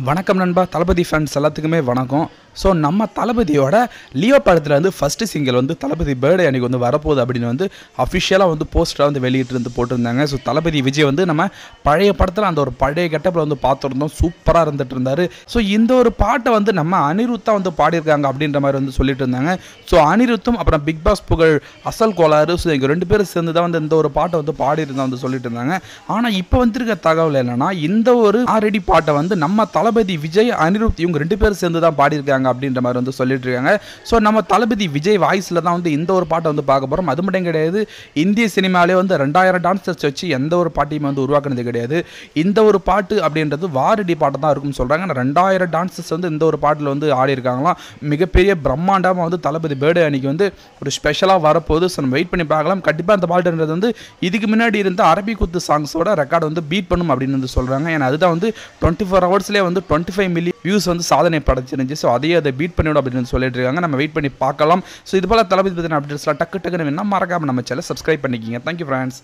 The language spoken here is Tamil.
வணக்கம் நண்பா. தளபதி ஃபேன்ஸ் எல்லாத்துக்குமே வணக்கம். ஸோ நம்ம தளபதியோட லியோ படத்தில் வந்து ஃபஸ்ட்டு சிங்கிள் வந்து தளபதி பேர்டே அன்றைக்கி வந்து வரப்போகுது அப்படின்னு வந்து அஃபிஷியலாக வந்து போஸ்டராக வந்து வெளியிட்டு இருந்து போட்டிருந்தாங்க. ஸோ தளபதி விஜய் வந்து நம்ம பழைய படத்தில் அந்த ஒரு பழைய கெட்டப்பில் வந்து பார்த்துருந்தோம். சூப்பராக இருந்துட்டு இருந்தார். ஸோ இந்த ஒரு பாட்டை வந்து நம்ம அனிருத்தா வந்து பாடியிருக்காங்க அப்படின்ற மாதிரி வந்து சொல்லிட்டு இருந்தாங்க. ஸோ அனிருத்தும் அப்புறம் பிக் பாஸ் புகழ் அசல் கோளாறு ஸோ இங்கே ரெண்டு பேரும் சேர்ந்து தான் வந்து இந்த ஒரு பாட்டை வந்து பாடியிருந்தா வந்து சொல்லிட்டு இருந்தாங்க. ஆனால் இப்போ வந்திருக்க தகவல் என்னன்னா இந்த ஒரு ஆரடி பாட்டை வந்து நம்ம தளபதி விஜய் அனிருத் இவங்க ரெண்டு பேரும் சேர்ந்து தான் பாடியிருக்காங்க. அப்படின்ற மாதிரி வந்து சொல்லிட்டு இருக்காங்க. ஸோ நம்ம தளபதி விஜய் வாய்ஸில் தான் வந்து இந்த ஒரு பாட்டை வந்து பார்க்க போகிறோம் அது மட்டும் கிடையாது இந்திய சினிமாவிலே வந்து ரெண்டாயிரம் டான்சர்ஸ் வச்சு எந்த ஒரு பாட்டையுமே வந்து உருவாக்குனது கிடையாது. இந்த ஒரு பாட்டு அப்படின்றது வாரடி பாட்டை தான் இருக்கும்னு சொல்கிறாங்க ரெண்டாயிரம் டான்சர்ஸ் வந்து இந்த ஒரு பாட்டில் வந்து ஆடி இருக்காங்களாம் மிகப்பெரிய பிரம்மாண்டமாக வந்து தளபதி பேர்டே அன்னைக்கு வந்து ஒரு ஸ்பெஷலாக வரப்போகுது. ஸோ நம்ம வெயிட் பண்ணி பார்க்கலாம். கண்டிப்பாக அந்த பாட்டுன்றது வந்து இதுக்கு முன்னாடி இருந்த அரபி குத்து சாங்ஸோட ரெக்கார்டு வந்து பீட் பண்ணும் அப்படின்னு வந்து சொல்கிறாங்க ஏன்னா அதுதான் வந்து டுவெண்ட்டி ஃபோர் ஹவர்ஸ்லேயே வந்து டுவெண்ட்டி ஃபைவ் மில்லியன் வியூஸ் வந்து சாதனை படைச்சிருந்துச்சு. ஸோ அதையே அதை பீட் பண்ணிவிடும் அப்படின்னு சொல்லிட்டு இருக்காங்க நம்ம வெயிட் பண்ணி பார்க்கலாம். ஸோ இது போல் தளபதி பற்றின அப்டேட்ஸ்லாம் டக்கு டக்குன்னு வேணால் மறக்காம நம்ம சேனல் சப்ஸ்கிரைப் பண்ணிக்கிங்க. Thank you friends